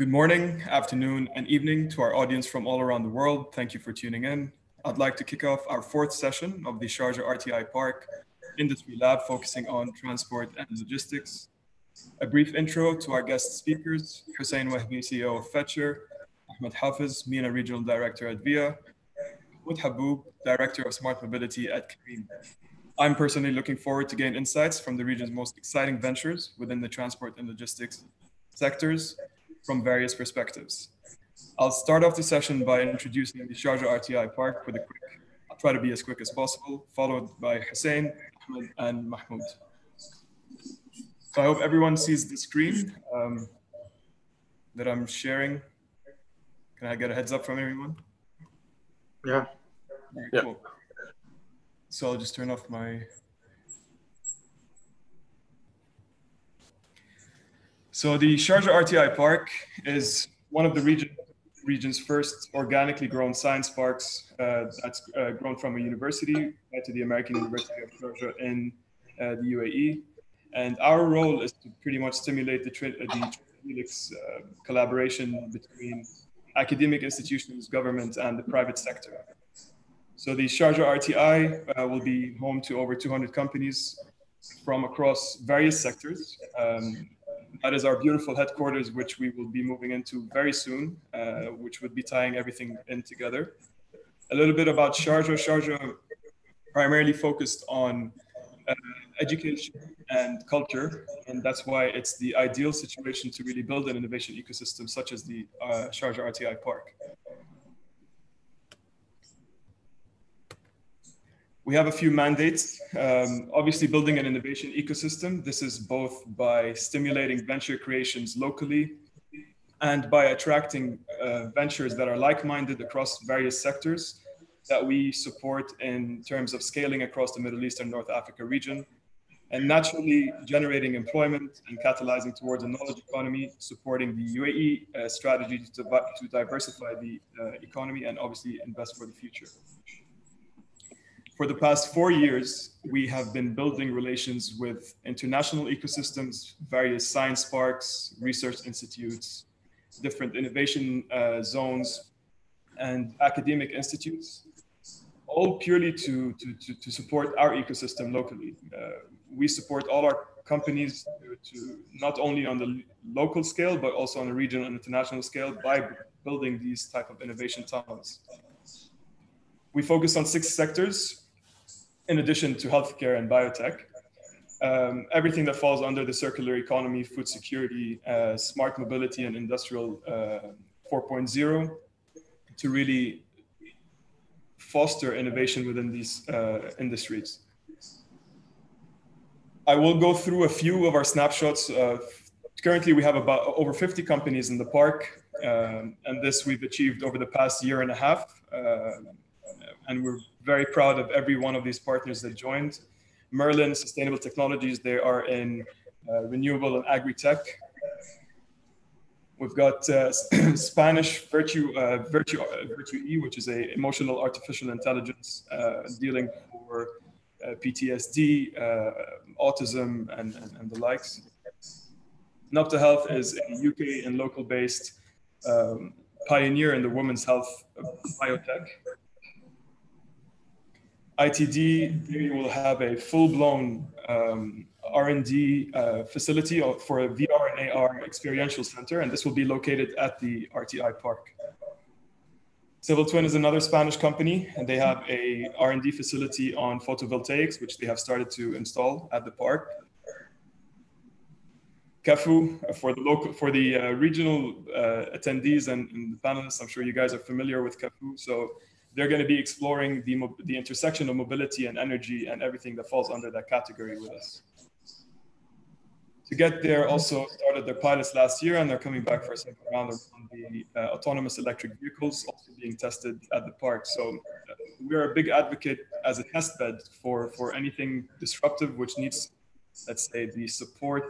Good morning, afternoon, and evening to our audience from all around the world. Thank you for tuning in. I'd like to kick off our fourth session of the Sharjah RTI Park Industry Lab focusing on transport and logistics. A brief intro to our guest speakers, Hussein Wahbi, CEO of Fetchr, Ahmed Hafiz, MENA Regional Director at VIA, Mahmoud Haboub, Director of Smart Mobility at Careem. I'm personally looking forward to gain insights from the region's most exciting ventures within the transport and logistics sectors from various perspectives. I'll start off the session by introducing the Sharjah RTI Park with a quick, I'll try to be as quick as possible, followed by Hussein, Ahmed, and Mahmoud. So I hope everyone sees the screen um, that I'm sharing. Can I get a heads up from everyone? Yeah. Right, Yeah. Cool. So I'll just turn off my. So the Sharjah RTI Park is one of the region, region's first organically grown science parks uh, that's uh, grown from a university to the American University of Sharjah in uh, the UAE. And our role is to pretty much stimulate the, tri- the Helix uh, collaboration between academic institutions, government, and the private sector. So the Sharjah RTI uh, will be home to over 200 companies from across various sectors. Um, that is our beautiful headquarters, which we will be moving into very soon, uh, which would be tying everything in together. A little bit about Sharjah. Sharjah primarily focused on uh, education and culture, and that's why it's the ideal situation to really build an innovation ecosystem such as the uh, Sharjah RTI Park. We have a few mandates. Um, obviously, building an innovation ecosystem. This is both by stimulating venture creations locally and by attracting uh, ventures that are like minded across various sectors that we support in terms of scaling across the Middle East and North Africa region. And naturally, generating employment and catalyzing towards a knowledge economy, supporting the UAE uh, strategy to, to diversify the uh, economy and obviously invest for the future for the past four years, we have been building relations with international ecosystems, various science parks, research institutes, different innovation uh, zones, and academic institutes, all purely to, to, to, to support our ecosystem locally. Uh, we support all our companies to, to not only on the local scale, but also on a regional and international scale by building these type of innovation tunnels. We focus on six sectors, in addition to healthcare and biotech. Um, everything that falls under the circular economy, food security, uh, smart mobility, and industrial uh, 4.0 to really foster innovation within these uh, industries. I will go through a few of our snapshots. currently, we have about over 50 companies in the park, um, and this we've achieved over the past year and a half. and we're very proud of every one of these partners that joined. Merlin Sustainable Technologies, they are in uh, renewable and agri-tech. We've got uh, Spanish Virtue, uh, Virtue, uh, Virtue E, which is a emotional artificial intelligence uh, dealing for uh, PTSD, autism, and, and, and, the likes. Nabta Health is a UK and local based um, pioneer in the women's health biotech. ITD we will have a full-blown um, R&D uh, facility for a VR and AR experiential center, and this will be located at the RTI Park. Civil Twin is another Spanish company, and they have a R&D facility on photovoltaics, which they have started to install at the park. CAFU uh, for the local, for the uh, regional uh, attendees and, and, the panelists. I'm sure you guys are familiar with CAFU. So they're going to be exploring the, the intersection of mobility and energy and everything that falls under that category with us. To get there, also started their pilots last year, and they're coming back for a second round on the uh, autonomous electric vehicles also being tested at the park. So uh, we're a big advocate as a test bed for, for anything disruptive, which needs, let's say, the support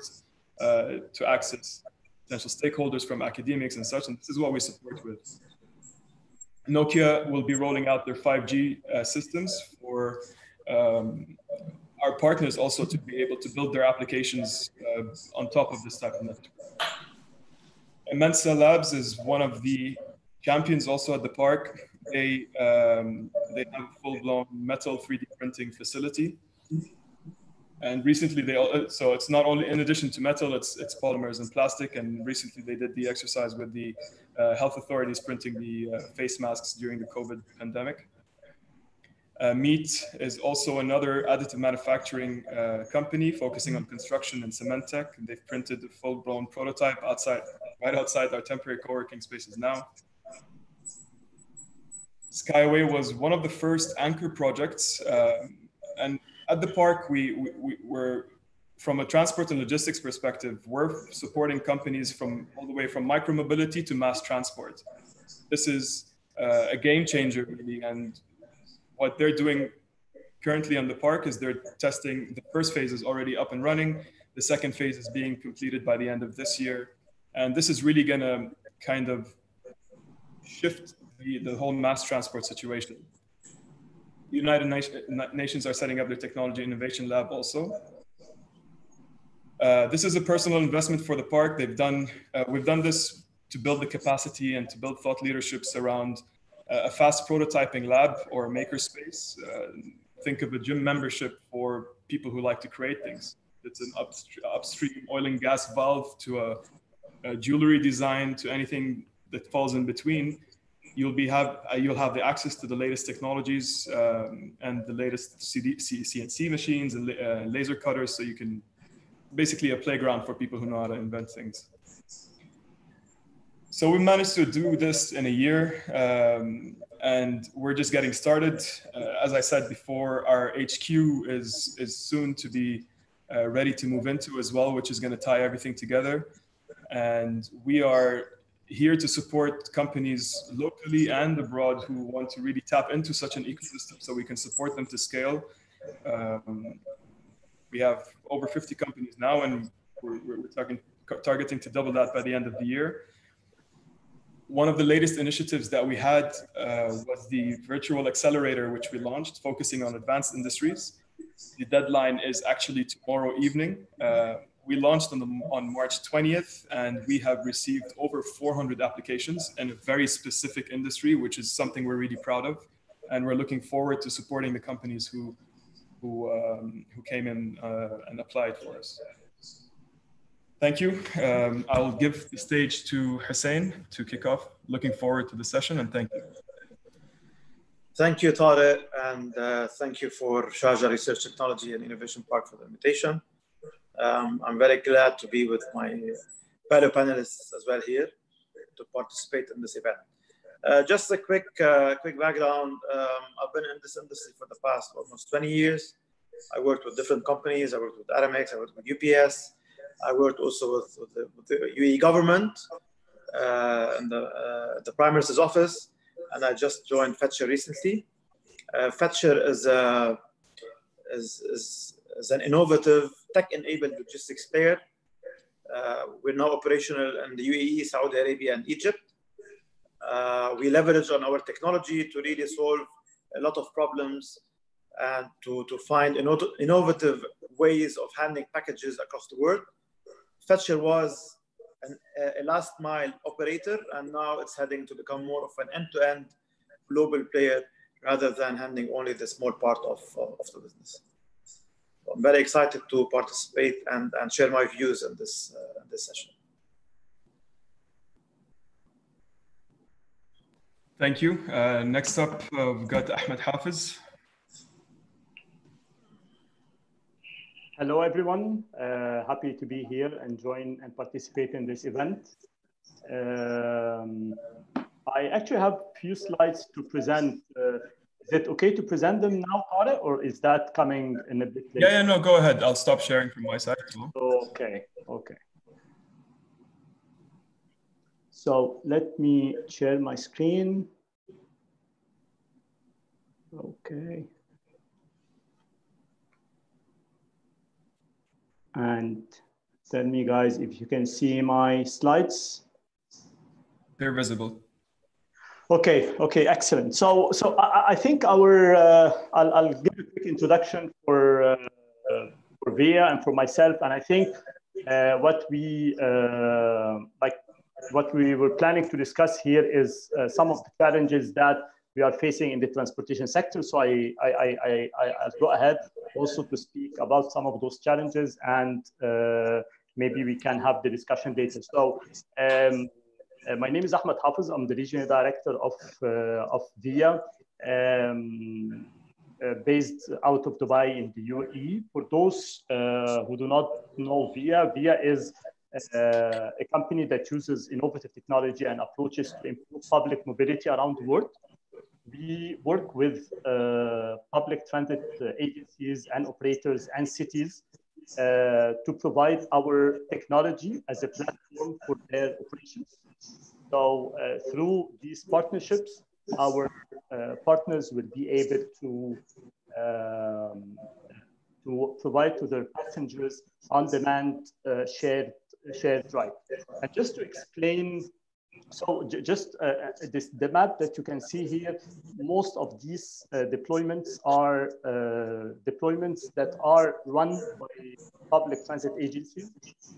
uh, to access potential stakeholders from academics and such. And this is what we support with. Nokia will be rolling out their 5G uh, systems for um, our partners also to be able to build their applications uh, on top of this type of network. Mensa Labs is one of the champions also at the park. They um, they have a full-blown metal 3D printing facility, and recently they all, so it's not only in addition to metal, it's it's polymers and plastic. And recently they did the exercise with the uh, health authorities printing the uh, face masks during the COVID pandemic. Uh, Meet is also another additive manufacturing uh, company focusing on construction and cement tech. And they've printed a full-blown prototype outside, right outside our temporary co-working spaces now. Skyway was one of the first anchor projects. Uh, at the park, we, we, we were, from a transport and logistics perspective, we're supporting companies from all the way from micromobility to mass transport. This is uh, a game changer, really, and what they're doing currently on the park is they're testing the first phase is already up and running. The second phase is being completed by the end of this year. And this is really going to kind of shift the, the whole mass transport situation united nations are setting up their technology innovation lab also uh, this is a personal investment for the park they've done uh, we've done this to build the capacity and to build thought leaderships around a fast prototyping lab or makerspace. Uh, think of a gym membership for people who like to create things. It's an upstream, upstream oil and gas valve to a, a, jewelry design to anything that falls in between. You'll be have uh, you'll have the access to the latest technologies um, and the latest CD, CNC machines and uh, laser cutters, so you can basically a playground for people who know how to invent things. So we managed to do this in a year, um, and we're just getting started. Uh, as I said before, our HQ is is soon to be uh, ready to move into as well, which is going to tie everything together. And we are here to support companies locally and abroad who want to really tap into such an ecosystem, so we can support them to scale. Um, we have over 50 companies now, and we're, we're targeting, targeting to double that by the end of the year one of the latest initiatives that we had uh, was the virtual accelerator, which we launched, focusing on advanced industries. The deadline is actually tomorrow evening. Uh, we launched on, the, on March 20th, and we have received over 400 applications in a very specific industry, which is something we're really proud of. And we're looking forward to supporting the companies who, who, um, who came in uh, and applied for us. Thank you. Um, I'll give the stage to Hussein to kick off. Looking forward to the session and thank you. Thank you, Tarek, and uh, thank you for Sharjah Research Technology and Innovation Park for the invitation. Um, I'm very glad to be with my fellow panelists as well here to participate in this event. Uh, just a quick, uh, quick background. Um, I've been in this industry for the past almost 20 years. I worked with different companies. I worked with Aramex, I worked with UPS, I worked also with, with, the, with the, UAE government uh, in the, uh, the Prime Minister's office, and I just joined Fetchr recently. Uh, Fetchr is, a, is, is, is an innovative, tech-enabled logistics player. Uh, we're now operational in the UAE, Saudi Arabia, and Egypt. Uh, we leverage on our technology to really solve a lot of problems and to, to find innovative ways of handling packages across the world. Fetchr was an, a last mile operator, and now it's heading to become more of an end-to-end global player rather than handling only the small part of, of the business. So I'm very excited to participate and, and share my views in this, uh, this session. Thank you. Uh, next up, uh, we've got Ahmed Hafiz. Hello, everyone. Uh, happy to be here and join and participate in this event. Um, I actually have a few slides to present. Is it okay to present them now, Tara, or is that coming in a bit later? Yeah, yeah, no, go ahead. I'll stop sharing from my side. Okay, okay. So let me share my screen. Okay. and tell me guys if you can see my slides. They're visible. Okay, okay, excellent. So, so I, I think our, uh, I'll, I'll, give a quick introduction for, uh, for VIA and for myself. And I think uh, what we, uh, like what we were planning to discuss here is uh, some of the challenges that we are facing in the transportation sector. So I, I, I, I, I'll go ahead also to speak about some of those challenges and uh, maybe we can have the discussion later. So um, uh, my name is Ahmed Hafiz. I'm the regional director of, uh, of VIA. Um, uh, based out of Dubai in the UAE. For those uh, who do not know VIA, VIA is uh, a company that uses innovative technology and approaches to improve public mobility around the world. We work with uh, public transit agencies and operators and cities uh, to provide our technology as a platform for their operations. So uh, through these partnerships, our uh, partners will be able to um, to provide to their passengers on-demand uh, shared shared ride. And just to explain so just uh, uh, this, the map that you can see here, most of these uh, deployments are uh, deployments that are run by public transit agencies,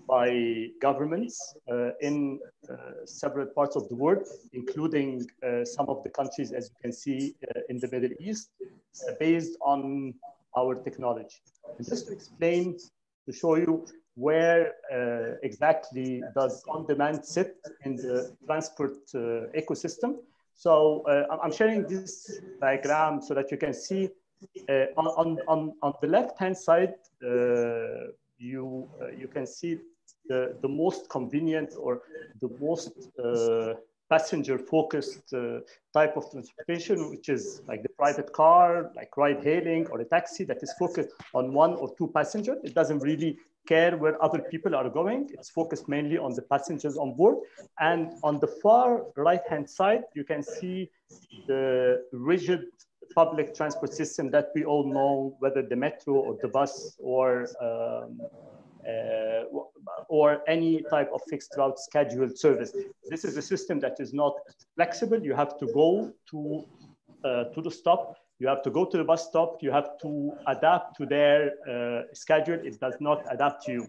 by governments uh, in uh, several parts of the world, including some of the countries, as you can see in the Middle East, based on our technology. And just to explain, to show you where uh, exactly does on-demand sit in the transport uh, ecosystem. So uh, I'm sharing this diagram so that you can see uh, on, on, on the left-hand side, uh, you, uh, you can see the, the most convenient or the most passenger focused uh, type of transportation, which is like the private car, like ride hailing or a taxi that is focused on one or two passengers. It doesn't really care where other people are going. It's focused mainly on the passengers on board. And on the far right-hand side, you can see the rigid public transport system that we all know, whether the metro or the bus or um, uh, or any type of fixed route scheduled service. This is a system that is not flexible. You have to go to, uh, to the stop you have to go to the bus stop. You have to adapt to their uh, schedule. It does not adapt to you.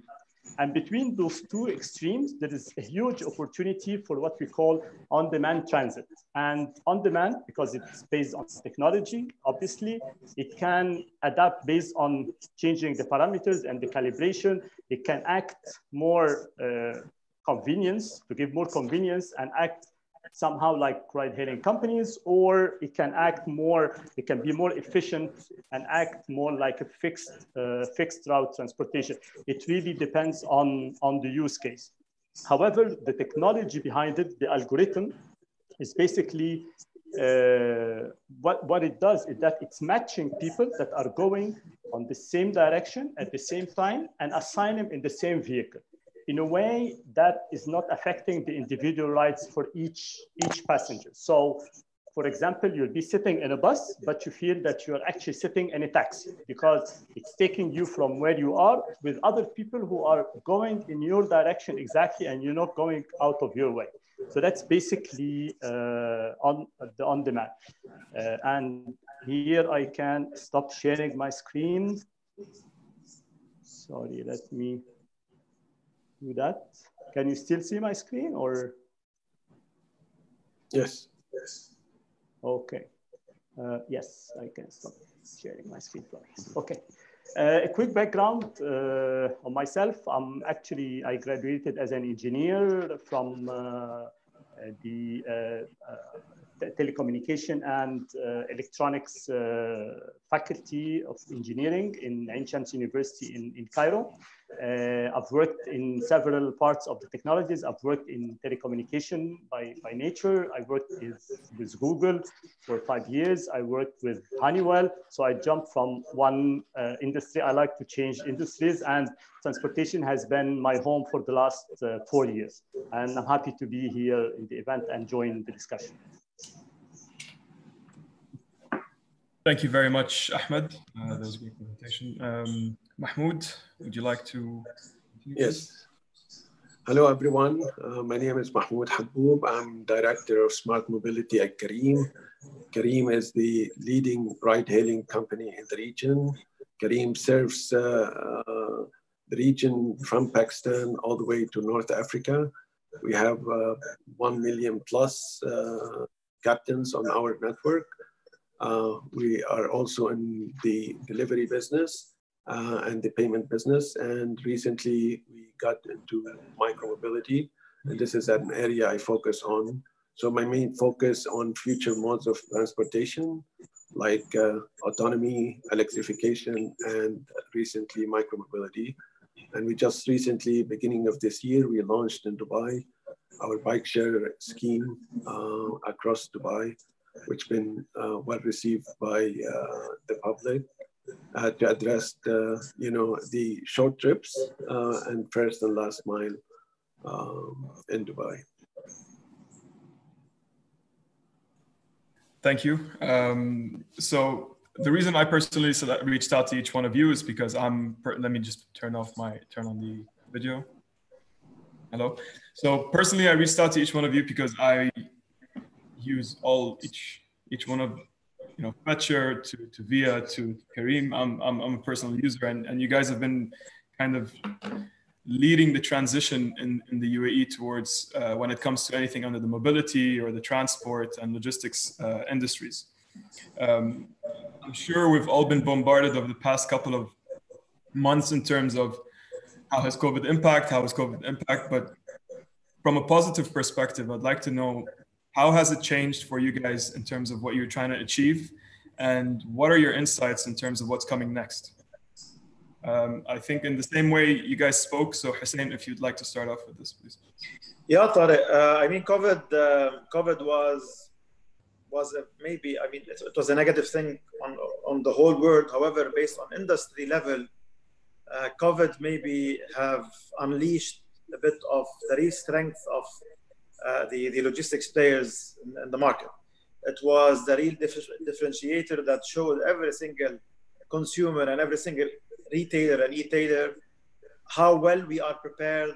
And between those two extremes, there is a huge opportunity for what we call on-demand transit. And on-demand, because it's based on technology, obviously, it can adapt based on changing the parameters and the calibration. It can act more uh, convenience, to give more convenience and act somehow like ride hailing companies, or it can act more, it can be more efficient and act more like a fixed, uh, fixed route transportation. It really depends on, on the use case. However, the technology behind it, the algorithm, is basically uh, what, what it does is that it's matching people that are going on the same direction at the same time and assign them in the same vehicle in a way that is not affecting the individual rights for each, each passenger. So for example, you'll be sitting in a bus, but you feel that you're actually sitting in a taxi because it's taking you from where you are with other people who are going in your direction exactly, and you're not going out of your way. So that's basically uh, on the on demand. Uh, and here I can stop sharing my screen. Sorry, let me do that. Can you still see my screen or? Yes. Yes. Okay. Uh, yes, I can stop sharing my screen. Okay. Uh, a quick background uh, on myself. I'm actually, I graduated as an engineer from uh, the uh, uh, telecommunication and electronics faculty of engineering in Ain Shams University in, in Cairo. Uh, I've worked in several parts of the technologies. I've worked in telecommunication by, by nature. I worked with, with Google for five years. I worked with Honeywell. So I jumped from one uh, industry. I like to change industries and transportation has been my home for the last uh, four years. And I'm happy to be here in the event and join the discussion. Thank you very much, Ahmed. Uh, that was a great presentation. Um, Mahmoud, would you like to? Yes. Hello, everyone. Uh, my name is Mahmoud Haboob. I'm Director of Smart Mobility at Careem. Careem is the leading ride-hailing company in the region. Careem serves uh, uh, the region from Pakistan all the way to North Africa. We have uh, 1 million plus uh, captains on our network. Uh, we are also in the delivery business uh, and the payment business. And recently we got into micromobility. And this is an area I focus on. So my main focus on future modes of transportation, like uh, autonomy, electrification, and recently micromobility. And we just recently, beginning of this year, we launched in Dubai our bike share scheme uh, across Dubai, which been uh, well received by uh, the public uh, to address the, you know, the short trips uh, and first and last mile um, in Dubai. Thank you. Um, so the reason I personally reached out to each one of you is because I'm. Let me just turn off my turn on the video. Hello. So personally, I reached out to each one of you because I use all each each one of you know Fetchr to to Via to Careem. I'm I'm, I'm a personal user, and and you guys have been kind of leading the transition in, in the UAE towards uh, when it comes to anything under the mobility or the transport and logistics uh, industries. Um, I'm sure we've all been bombarded over the past couple of months in terms of how has COVID impact, how has COVID impact, but from a positive perspective, I'd like to know how has it changed for you guys in terms of what you're trying to achieve and what are your insights in terms of what's coming next? Um, I think in the same way you guys spoke. So Hussein, if you'd like to start off with this, please. Yeah, Tariq. Uh, I mean, COVID, uh, COVID was was a, maybe. I mean, it, it, was a negative thing on on the whole world. However, based on industry level, uh, COVID maybe have unleashed a bit of the real strength of uh, the the logistics players in, in, the market. It was the real differentiator that showed every single consumer and every single retailer and e-tailer, how well we are prepared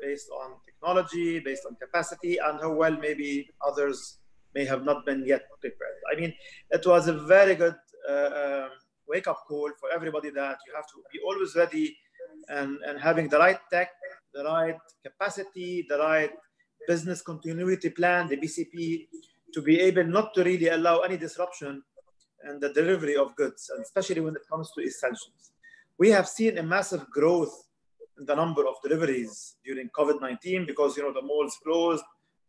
based on technology, based on capacity, and how well maybe others may have not been yet prepared. I mean, it was a very good uh, um, wake-up call for everybody that you have to be always ready and, and having the right tech, the right capacity, the right business continuity plan, the BCP, to be able not to really allow any disruption in the delivery of goods, and especially when it comes to essentials we have seen a massive growth in the number of deliveries during COVID-19 because you know the malls closed,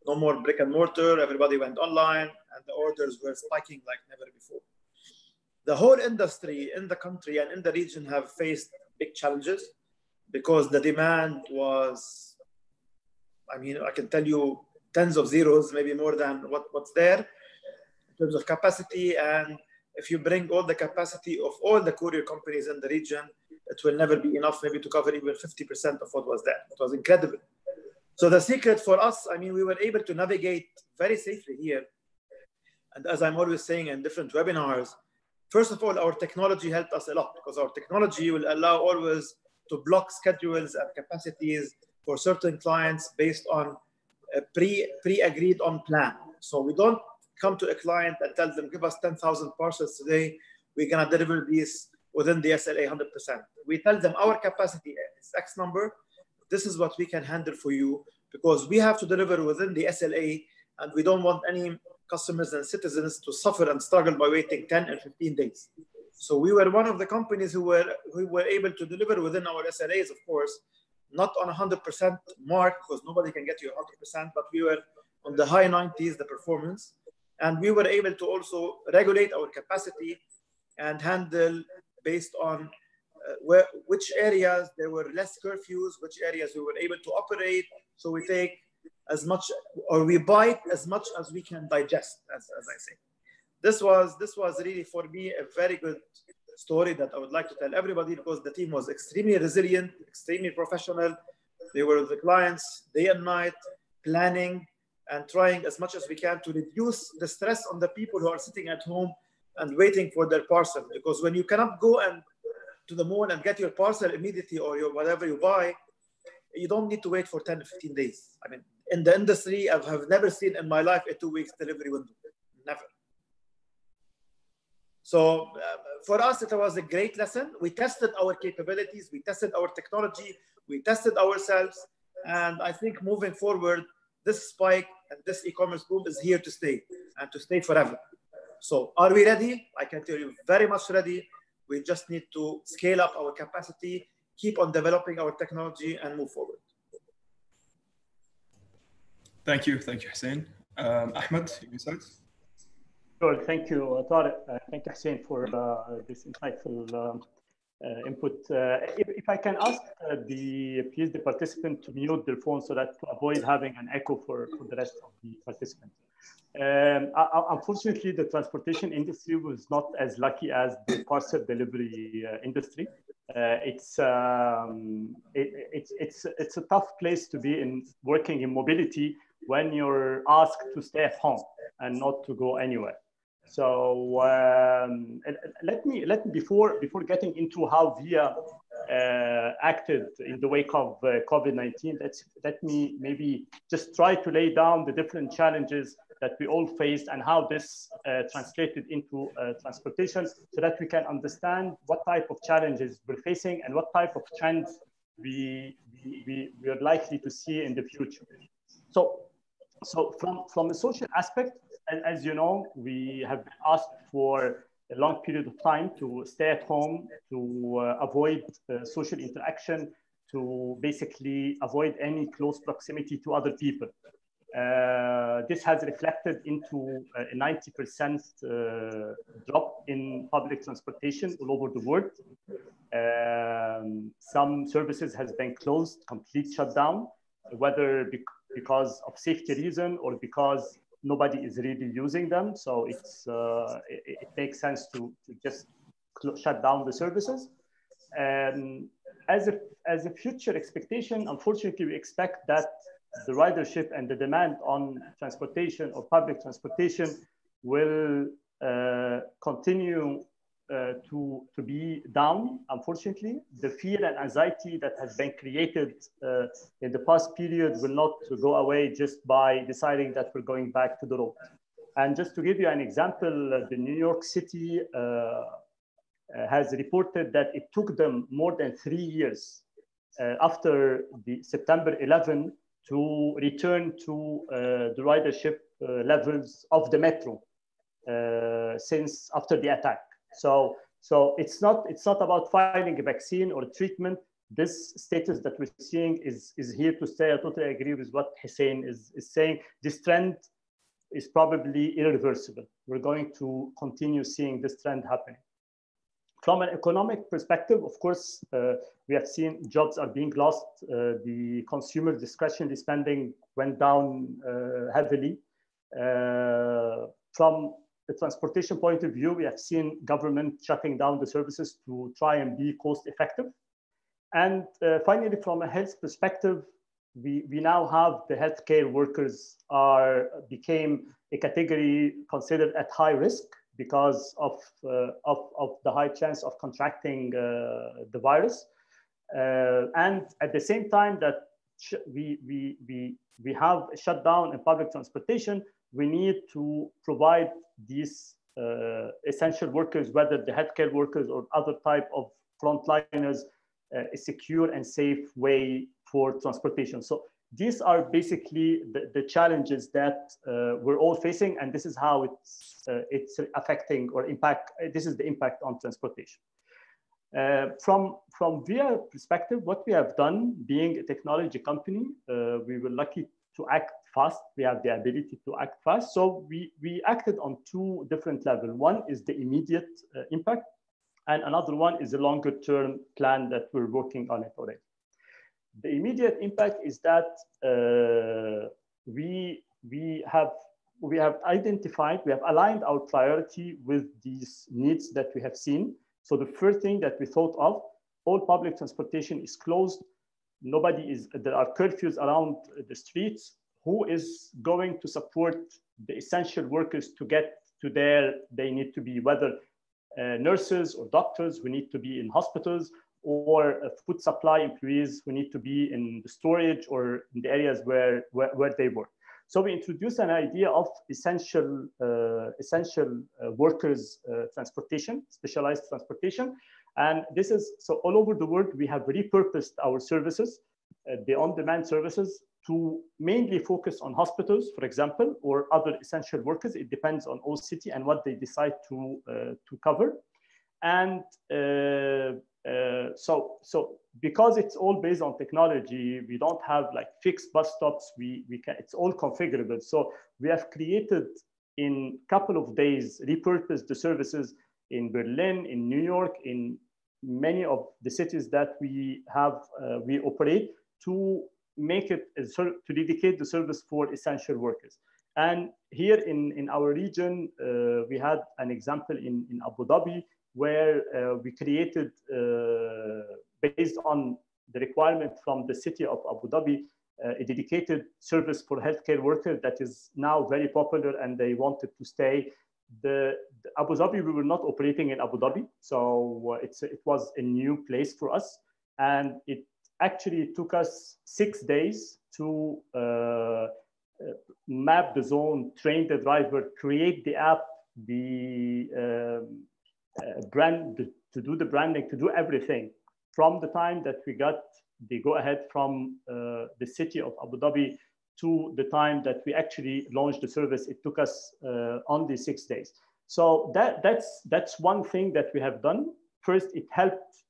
no more brick and mortar, everybody went online, and the orders were spiking like never before. The whole industry in the country and in the region have faced big challenges because the demand was, I mean, I can tell you tens of zeros, maybe more than what, what's there in terms of capacity. And if you bring all the capacity of all the courier companies in the region, it will never be enough maybe to cover even 50% of what was there. It was incredible. So the secret for us, I mean, we were able to navigate very safely here. And as I'm always saying in different webinars, first of all, our technology helped us a lot because our technology will allow always to block schedules and capacities for certain clients based on a pre, pre-agreed on plan. So we don't come to a client and tell them, give us 10,000 parcels today. We're gonna deliver these within the SLA 100%. We tell them our capacity is X number. This is what we can handle for you because we have to deliver within the SLA and we don't want any customers and citizens to suffer and struggle by waiting 10 and 15 days. So we were one of the companies who were, who were able to deliver within our SLAs, of course, not on 100% mark because nobody can get you 100%, but we were on the high 90s, the performance. And we were able to also regulate our capacity and handle based on uh, where, which areas there were less curfews, which areas we were able to operate. So we take as much, or we bite as much as we can digest, as, as I say. This was, this was really for me a very good story that I would like to tell everybody because the team was extremely resilient, extremely professional. They were the clients day and night, planning and trying as much as we can to reduce the stress on the people who are sitting at home and waiting for their parcel. Because when you cannot go and to the mall and get your parcel immediately or your whatever you buy, you don't need to wait for 10 15 days. I mean, in the industry, I have never seen in my life a two weeks delivery window. Never. So uh, for us, it was a great lesson. We tested our capabilities, we tested our technology, we tested ourselves, And I think moving forward, this spike and this e-commerce boom is here to stay and to stay forever. So are we ready? I can tell you very much ready. We just need to scale up our capacity, keep on developing our technology and move forward. Thank you. Thank you, Hussein. Um, Ahmed, your insights? Sure. Thank you, uh, Tariq. Uh, thank you, Hussein, for uh, this insightful um, uh, input. Uh, if, if, I can ask uh, the the participant to mute their phone so that to avoid having an echo for, for the rest of the participants. Um, unfortunately, the transportation industry was not as lucky as the parcel delivery industry. it's um, it, it's it's it's a tough place to be in working in mobility when you're asked to stay at home and not to go anywhere. So um, let me let me before before getting into how VIA uh, acted in the wake of uh, COVID-19, let's let me maybe just try to lay down the different challenges that we all faced and how this uh, translated into uh, transportation so that we can understand what type of challenges we're facing and what type of trends we, we, we are likely to see in the future. So, so from, from a social aspect, as you know, we have been asked for a long period of time to stay at home, to uh, avoid uh, social interaction, to basically avoid any close proximity to other people. Uh, this has reflected into a 90% uh, drop in public transportation all over the world. Um, some services has been closed, complete shutdown, whether because of safety reason or because nobody is really using them. So it's, uh, it, it, makes sense to, to just shut down the services. And as a, as a future expectation, unfortunately, we expect that the ridership and the demand on transportation or public transportation will uh, continue uh, to, to be down, unfortunately. The fear and anxiety that has been created uh, in the past period will not go away just by deciding that we're going back to the road. And just to give you an example, uh, the New York City uh, uh, has reported that it took them more than three years after the September 11 to return to the ridership levels of the metro since after the attack. So, so it's not it's not about finding a vaccine or a treatment. This status that we're seeing is is here to stay. I totally agree with what Hussein is, is saying. This trend is probably irreversible. We're going to continue seeing this trend happening. From an economic perspective, of course, uh, we have seen jobs are being lost. Uh, the consumer discretionary spending went down uh, heavily. Uh, from the transportation point of view, we have seen government shutting down the services to try and be cost effective. And uh, finally, from a health perspective, we, we now have the healthcare workers are became a category considered at high risk because of, uh, of, of the high chance of contracting uh, the virus. Uh, and at the same time that we, we, we, we have a shutdown in public transportation, we need to provide these uh, essential workers, whether the healthcare workers or other type of frontliners, uh, a secure and safe way for transportation. So these are basically the, the challenges that uh, we're all facing, and this is how it's, uh, it's affecting or impact, this is the impact on transportation. Uh, from from VIA perspective, what we have done, being a technology company, uh, we were lucky to act fast. We have the ability to act fast. So we, we acted on two different levels. One is the immediate uh, impact, and another one is a longer term plan that we're working on it already. The immediate impact is that uh, we, we, have, we have identified, we have aligned our priority with these needs that we have seen. So the first thing that we thought of, all public transportation is closed. Nobody is, there are curfews around the streets who is going to support the essential workers to get to there they need to be, whether uh, nurses or doctors who need to be in hospitals or uh, food supply employees who need to be in the storage or in the areas where, where, where they work. So we introduced an idea of essential, uh, essential uh, workers uh, transportation, specialized transportation. And this is, so all over the world, we have repurposed our services uh, the on-demand services to mainly focus on hospitals, for example, or other essential workers. It depends on all city and what they decide to, uh, to cover. And uh, uh, so, so because it's all based on technology, we don't have like fixed bus stops. We, we can, it's all configurable. So we have created in a couple of days, repurposed the services in Berlin, in New York, in many of the cities that we have, uh, we operate to make it, to dedicate the service for essential workers. And here in, in our region, uh, we had an example in, in Abu Dhabi where uh, we created, uh, based on the requirement from the city of Abu Dhabi, uh, a dedicated service for healthcare workers that is now very popular and they wanted to stay. The, the Abu Dhabi, we were not operating in Abu Dhabi, so uh, it's, it was a new place for us. And it actually took us six days to uh, uh, map the zone, train the driver, create the app, the um, uh, brand, the, to do the branding, to do everything from the time that we got the go ahead from uh, the city of Abu Dhabi to the time that we actually launched the service. It took us uh, only six days. So that, that's, that's one thing that we have done. First, it helped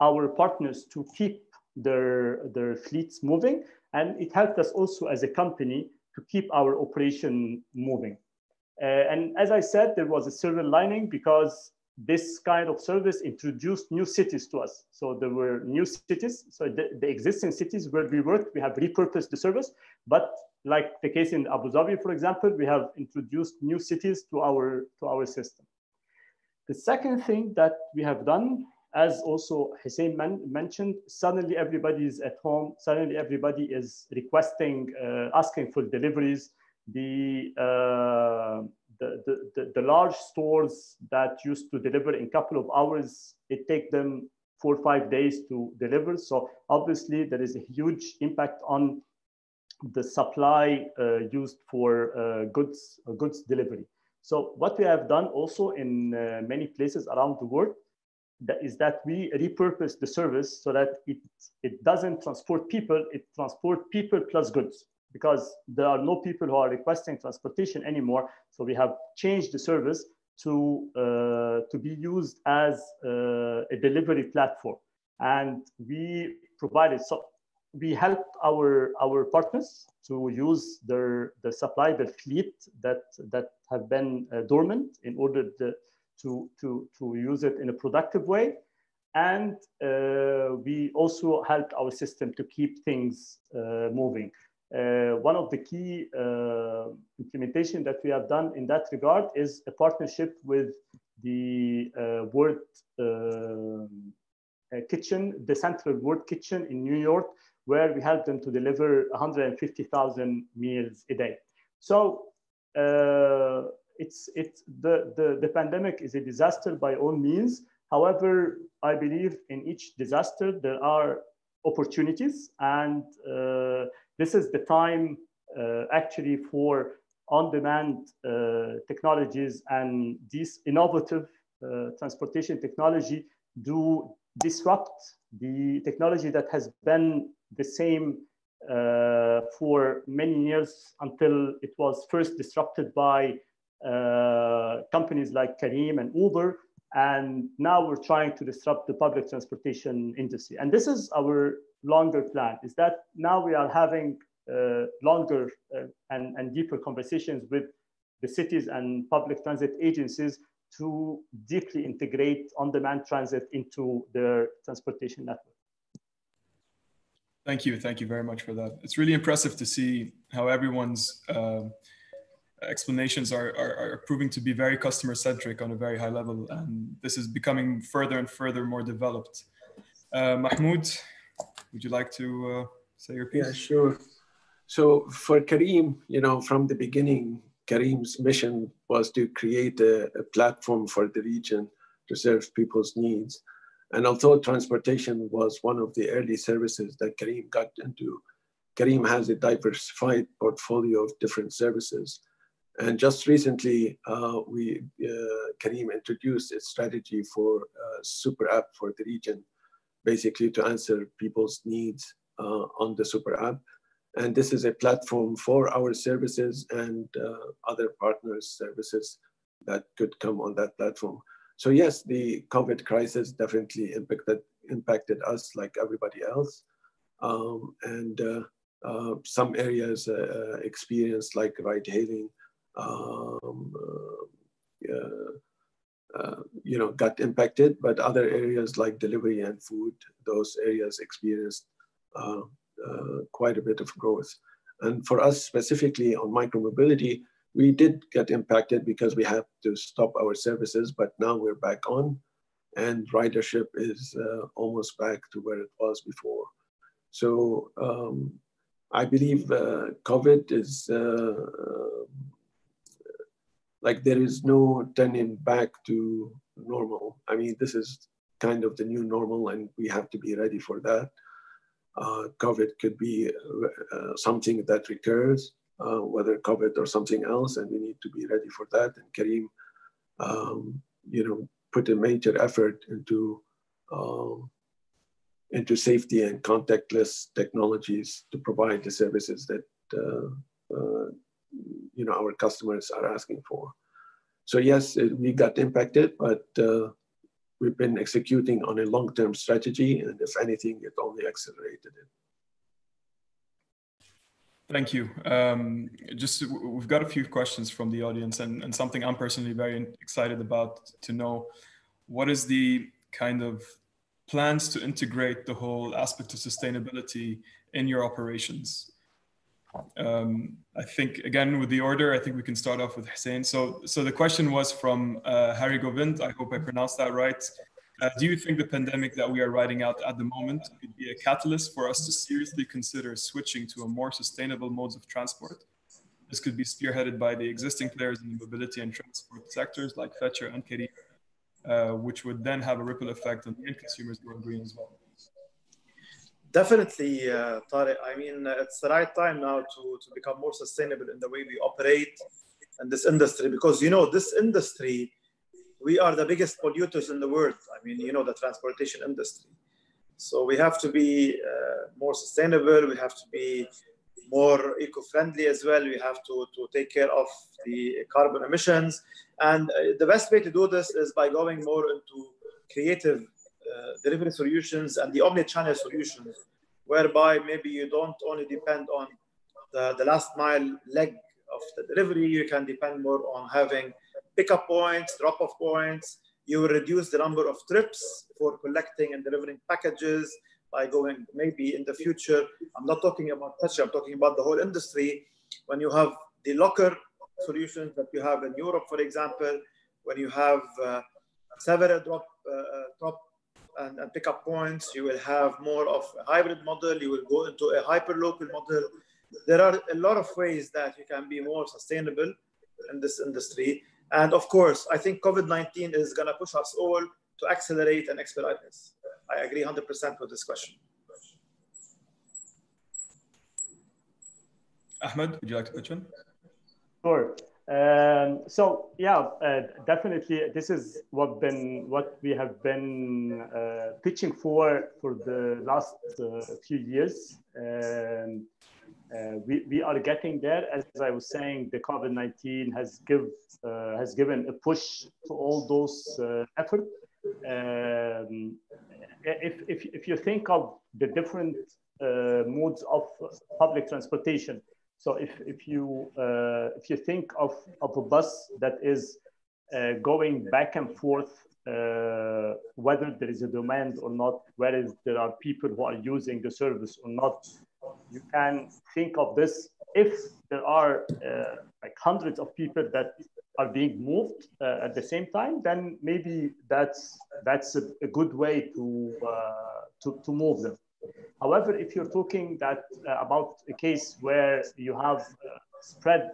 our partners to keep their, their fleets moving. And it helped us also as a company to keep our operation moving. Uh, and as I said, there was a silver lining because this kind of service introduced new cities to us. So there were new cities. So the, the, existing cities where we worked, we have repurposed the service. But like the case in Abu Dhabi, for example, we have introduced new cities to our, to our system. The second thing that we have done as also Hussein mentioned, suddenly everybody is at home. Suddenly everybody is requesting, uh, asking for deliveries. The, uh, the, the, the, the, large stores that used to deliver in a couple of hours, it take them four or five days to deliver. So obviously there is a huge impact on the supply uh, used for uh, goods, uh, goods delivery. So what we have done also in many places around the world, that is that we repurpose the service so that it, it doesn't transport people, it transport people plus goods because there are no people who are requesting transportation anymore. So we have changed the service to, uh, to be used as uh, a delivery platform. And we provided, so we help our, our partners to use their, the supply, the fleet that, that have been uh, dormant in order to, to, to, to use it in a productive way. And uh, we also help our system to keep things uh, moving. Uh, one of the key uh, implementation that we have done in that regard is a partnership with the uh, World Kitchen, the Central World Kitchen in New York, where we help them to deliver 150,000 meals a day. So it's, it's the, the, the pandemic is a disaster by all means. However, I believe in each disaster, there are opportunities and uh, this is the time uh, actually for on-demand uh, technologies and these innovative uh, transportation technology do disrupt the technology that has been the same uh, for many years until it was first disrupted by uh, companies like Careem and Uber. And now we're trying to disrupt the public transportation industry. And this is our longer plan, is that now we are having uh, longer uh, and, and deeper conversations with the cities and public transit agencies to deeply integrate on-demand transit into their transportation network. Thank you. Thank you very much for that. It's really impressive to see how everyone's uh, explanations are, are, are, proving to be very customer centric on a very high level. And this is becoming further and further more developed. Uh, Mahmoud, would you like to uh, say your piece? Yeah, sure. So for Careem, you know, from the beginning, Careem's mission was to create a, a platform for the region to serve people's needs. And although transportation was one of the early services that Careem got into, Careem has a diversified portfolio of different services. And just recently, uh, we uh, Careem introduced a strategy for a super app for the region, basically to answer people's needs uh, on the super app. And this is a platform for our services and uh, other partners' services that could come on that platform. So yes, the COVID crisis definitely impacted impacted us like everybody else, um, and uh, uh, some areas uh, uh experienced like ride hailing, um, uh, uh, you know, got impacted, but other areas like delivery and food, those areas experienced quite a bit of growth. And for us specifically on micromobility, we did get impacted because we had to stop our services, but now we're back on and ridership is uh, almost back to where it was before. So um, I believe uh, COVID is uh, like there is no turning back to normal. I mean, this is kind of the new normal and we have to be ready for that. Uh, COVID could be uh, something that recurs uh, whether COVID or something else, and we need to be ready for that. And Careem, um, you know, put a major effort into um, into safety and contactless technologies to provide the services that uh, uh, you know our customers are asking for. So yes, it, we got impacted, but uh, we've been executing on a long-term strategy, and if anything, it only accelerated it. Thank you. Um, just we've got a few questions from the audience, and, and something I'm personally very excited about to know what is the kind of plans to integrate the whole aspect of sustainability in your operations. Um, I think again with the order, I think we can start off with Hussein. So, so the question was from uh, Harry Govind. I hope I pronounced that right. Uh, do you think the pandemic that we are riding out at the moment could be a catalyst for us to seriously consider switching to a more sustainable modes of transport? This could be spearheaded by the existing players in the mobility and transport sectors like Fetchr and Careem, uh, which would then have a ripple effect on the end consumers going green as well. Definitely, uh. I mean, it's the right time now to, to become more sustainable in the way we operate in this industry because, you know, this industry we are the biggest polluters in the world. I mean, you know, the transportation industry. So we have to be uh, more sustainable. We have to be more eco-friendly as well. We have to, to take care of the carbon emissions. And uh, the best way to do this is by going more into creative uh, delivery solutions and the omni-channel solutions, whereby maybe you don't only depend on the, the last mile leg of the delivery, you can depend more on having pickup points, drop-off points. You will reduce the number of trips for collecting and delivering packages by going maybe in the future. I'm not talking about touch, I'm talking about the whole industry. When you have the locker solutions that you have in Europe, for example, when you have uh, several drop, uh, uh drop and, and pickup points, you will have more of a hybrid model. You will go into a hyper local model. There are a lot of ways that you can be more sustainable in this industry. And of course, I think COVID-19 is going to push us all to accelerate and expedite this. I agree 100% with this question. Ahmed, would you like to pitch in? Sure. Um, so yeah, uh, definitely, this is what been what we have been uh, pitching for for the last uh, few years. Um, uh, we, we are getting there. As I was saying, the COVID-19 has give uh, has given a push to all those uh, efforts. Um, if, if, if you think of the different uh, modes of public transportation, so if, if you uh, if you think of, of a bus that is going back and forth uh, whether there is a demand or not, whether there are people who are using the service or not, you can think of this if there are uh, like hundreds of people that are being moved uh, at the same time, then maybe that's that's a, a good way to, uh, to to move them. However, if you're talking that uh, about a case where you have uh, spread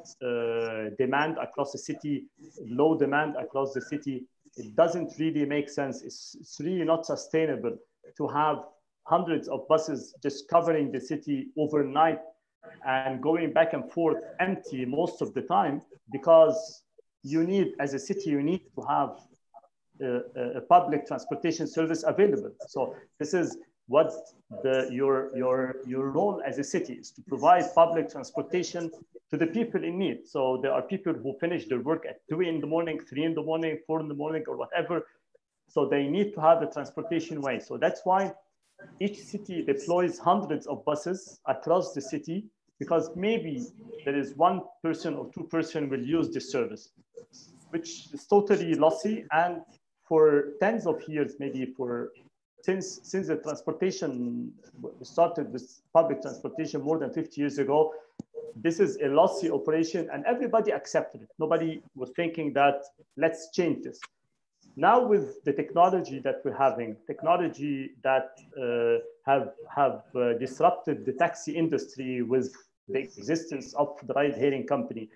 demand across the city, low demand across the city, it doesn't really make sense. It's, it's really not sustainable to have hundreds of buses just covering the city overnight and going back and forth empty most of the time because you need, as a city, you need to have a, a public transportation service available. So this is what the, your, your, your role as a city is to provide public transportation to the people in need. So there are people who finish their work at two in the morning, three in the morning, four in the morning, or whatever. So they need to have a transportation way. So that's why each city deploys hundreds of buses across the city because maybe there is one person or two person will use this service, which is totally lossy. And for tens of years, maybe for since since the transportation started with public transportation more than 50 years ago, this is a lossy operation and everybody accepted it. Nobody was thinking that let's change this. Now with the technology that we're having, technology that uh, have, have uh, disrupted the taxi industry with the existence of the ride hailing company,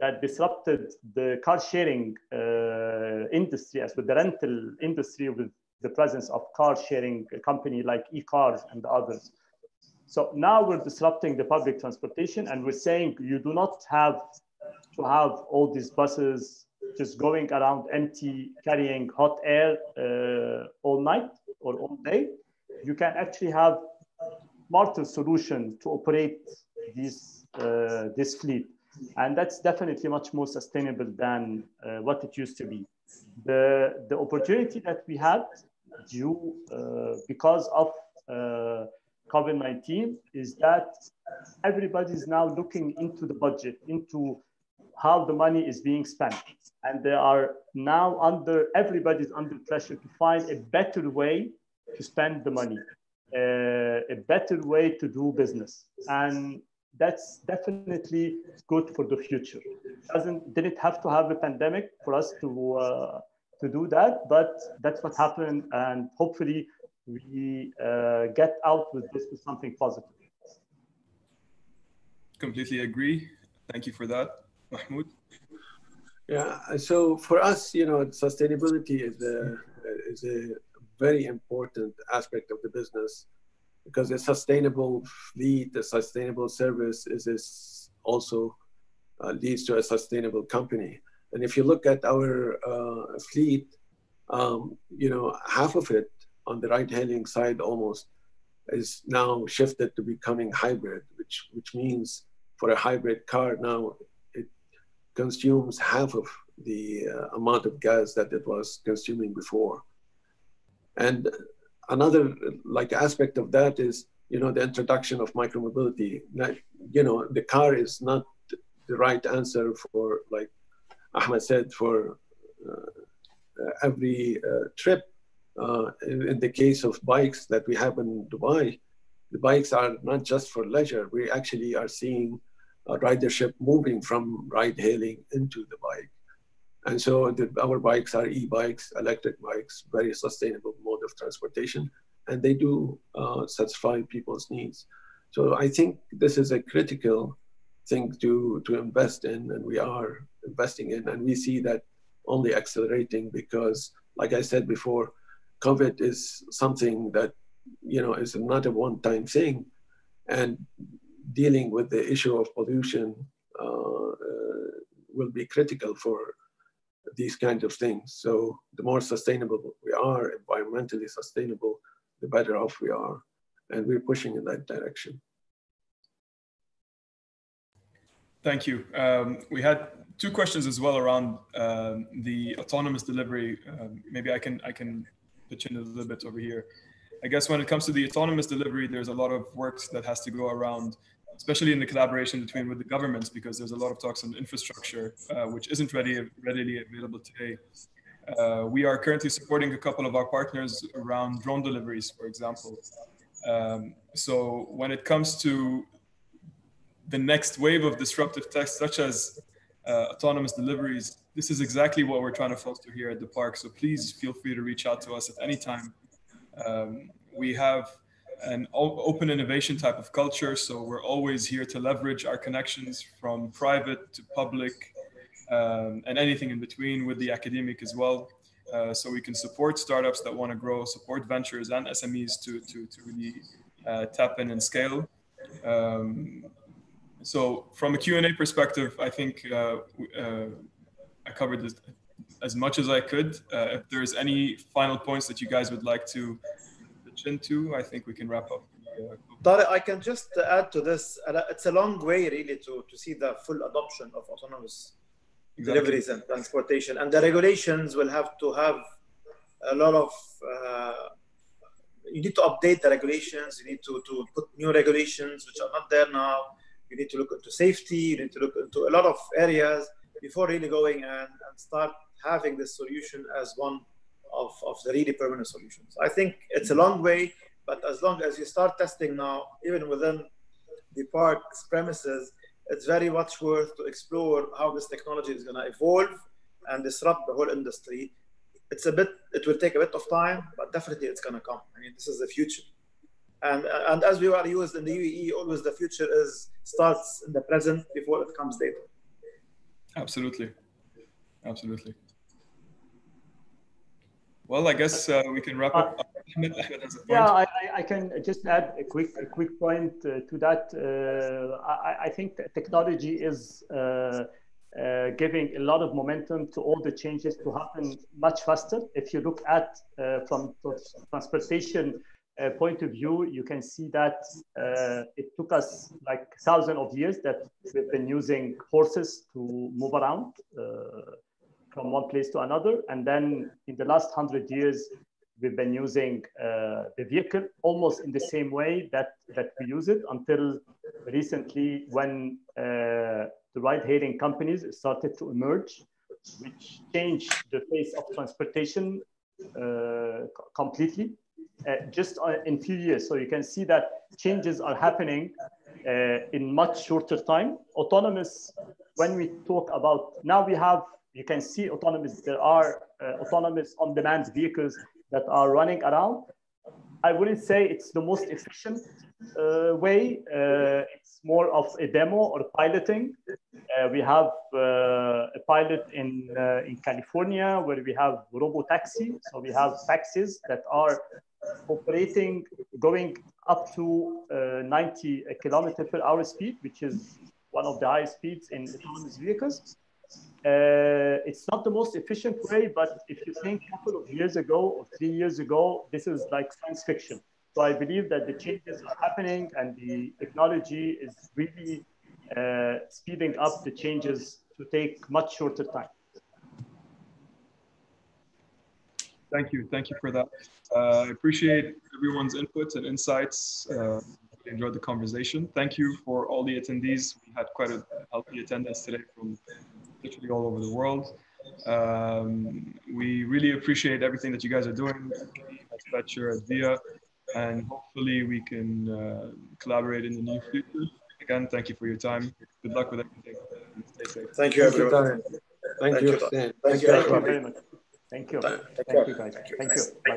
that disrupted the car sharing uh, industry as with the rental industry with the presence of car sharing company like e-cars and others. So now we're disrupting the public transportation and we're saying you do not have to have all these buses just going around empty, carrying hot air uh, all night or all day. You can actually have smarter solution to operate this, uh, this fleet. And that's definitely much more sustainable than uh, what it used to be. The, the opportunity that we had due uh, because of uh, COVID-19 is that everybody is now looking into the budget, into how the money is being spent. And they are now under, everybody's under pressure to find a better way to spend the money, uh, a better way to do business. And that's definitely good for the future. Doesn't, didn't have to have a pandemic for us to, uh, to do that, but that's what happened. And hopefully we uh, get out with this with something positive. Completely agree. Thank you for that, Mahmoud. Yeah, so for us, you know, sustainability is a, is a very important aspect of the business because a sustainable fleet, a sustainable service is, is also uh, leads to a sustainable company. And if you look at our uh, fleet, um, you know, half of it on the ride-hailing side almost is now shifted to becoming hybrid, which, which means for a hybrid car now, consumes half of the uh, amount of gas that it was consuming before. And another like aspect of that is, you know, the introduction of micromobility. You know, the car is not the right answer for, like Ahmed said, for uh, every uh, trip uh, in, in, the case of bikes that we have in Dubai, the bikes are not just for leisure. We actually are seeing ridership moving from ride hailing into the bike. And so the, our bikes are e-bikes, electric bikes, very sustainable mode of transportation, and they do uh, satisfy people's needs. So I think this is a critical thing to, to invest in, and we are investing in, and we see that only accelerating because, like I said before, COVID is something that you know is not a one-time thing, and dealing with the issue of pollution uh, uh, will be critical for these kinds of things. So the more sustainable we are, environmentally sustainable, the better off we are, and we're pushing in that direction. Thank you. Um, we had two questions as well around um, the autonomous delivery. Um, maybe I can I can pitch in a little bit over here. I guess when it comes to the autonomous delivery, there's a lot of work that has to go around, especially in the collaboration between with the governments, because there's a lot of talks on infrastructure, uh, which isn't ready, readily available today. Uh, we are currently supporting a couple of our partners around drone deliveries, for example. Um, so when it comes to the next wave of disruptive tech, such as uh, autonomous deliveries, this is exactly what we're trying to foster here at the park. So please feel free to reach out to us at any time. Um, we have an open innovation type of culture, so we're always here to leverage our connections from private to public um, and anything in between with the academic as well. Uh, so we can support startups that want to grow, support ventures and SMEs to, to, to really uh, tap in and scale. Um, so from a Q&A perspective, I think uh, uh I covered this as much as I could. Uh, if there's any final points that you guys would like to pitch into, I think we can wrap up. Tariq, I can just add to this. It's a long way, really, to, to see the full adoption of autonomous exactly. deliveries and transportation. And the regulations will have to have a lot of. Uh, you need to update the regulations. You need to, to put new regulations which are not there now. You need to look into safety. You need to look into a lot of areas before really going and, and start having this solution as one of, of the really permanent solutions. I think it's a long way, but as long as you start testing now, even within the park's premises, it's very much worth to explore how this technology is going to evolve and disrupt the whole industry. It's a bit, it will take a bit of time, but definitely it's going to come. I mean, this is the future. And, and as we are used in the UAE, always the future is starts in the present before it comes later. Absolutely. Absolutely. Well, I guess uh, we can wrap up. yeah, I, I, can just add a quick a quick point uh, to that. Uh, I, I, think technology is uh, uh, giving a lot of momentum to all the changes to happen much faster. If you look at uh, from transportation point of view, you can see that it took us like thousands of years that we've been using horses to move around from one place to another. And then in the last hundred years, we've been using uh, the vehicle almost in the same way that, that we use it until recently when uh, the ride-hailing companies started to emerge, which changed the face of transportation uh, completely. Uh, just uh, in few years. So you can see that changes are happening uh, in much shorter time. Autonomous, when we talk about, now we have you can see autonomous, there are uh, autonomous on-demand vehicles that are running around. I wouldn't say it's the most efficient uh, way. Uh, it's more of a demo or piloting. Uh, we have uh, a pilot in, uh, in California where we have robo taxi. So we have taxis that are operating, going up to 90 kilometer per hour speed, which is one of the highest speeds in autonomous vehicles. Uh, it's not the most efficient way, but if you think a couple of years ago or three years ago, this is like science fiction. So I believe that the changes are happening and the technology is really uh, speeding up the changes to take much shorter time. Thank you. Thank you for that. Uh, I appreciate everyone's inputs and insights. Uh, enjoyed the conversation. Thank you for all the attendees. We had quite a healthy attendance today from literally all over the world. Um, we really appreciate everything that you guys are doing at Fetchr, at VIA, and hopefully we can uh, collaborate in the near future. Again, thank you for your time. Good luck with everything. Stay safe. Thank you, everyone. Thank, you. Thank you. Thank you very much. Thank you. Thank you, guys. Thank you. Bye.